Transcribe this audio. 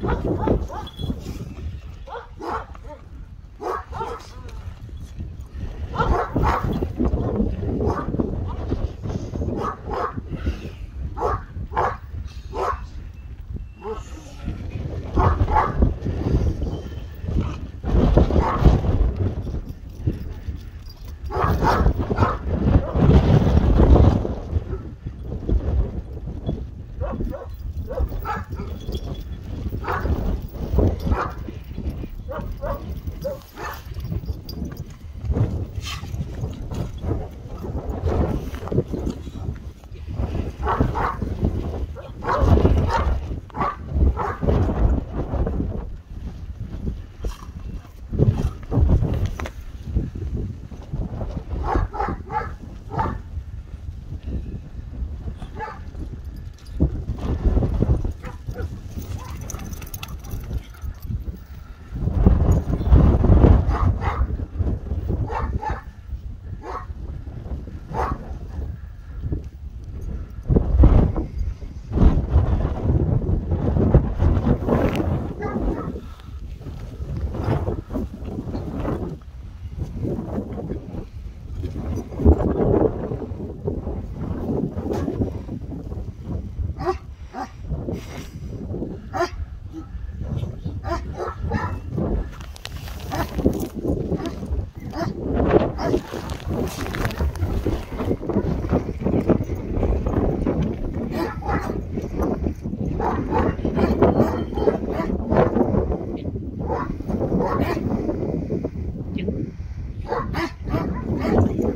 What? What? What?